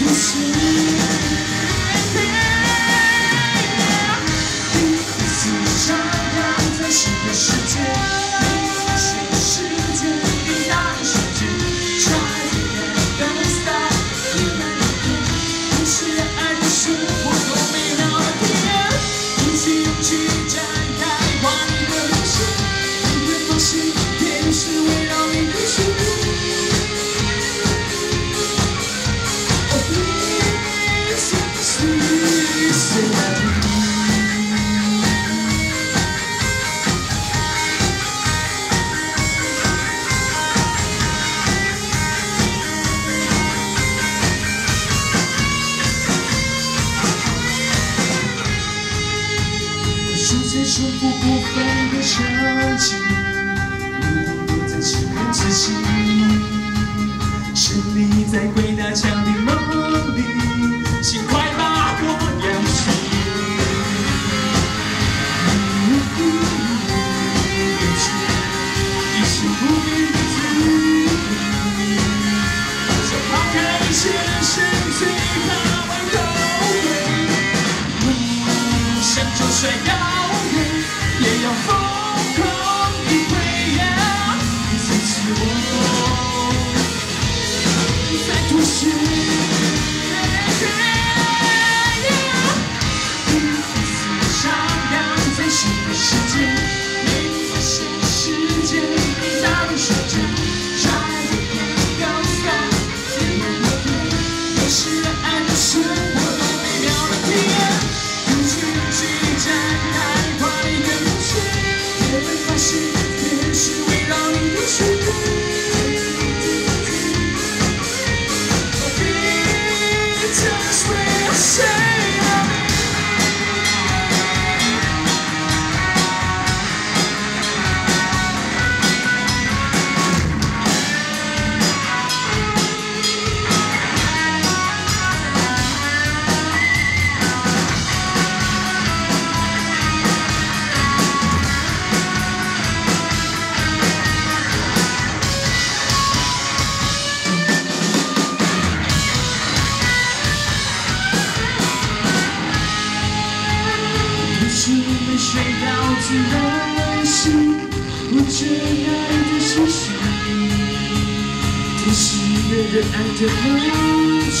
you see? 就算重复不堪的场景，目光都在欺自己。是你在鬼打墙的梦里，请快把我扬起。一路，一路坚持，一心不。想抛开现实事，怕回头悔。想就这样。so you. 你们谁刀自然人心，我真爱的是谁？天使越热爱的痕迹，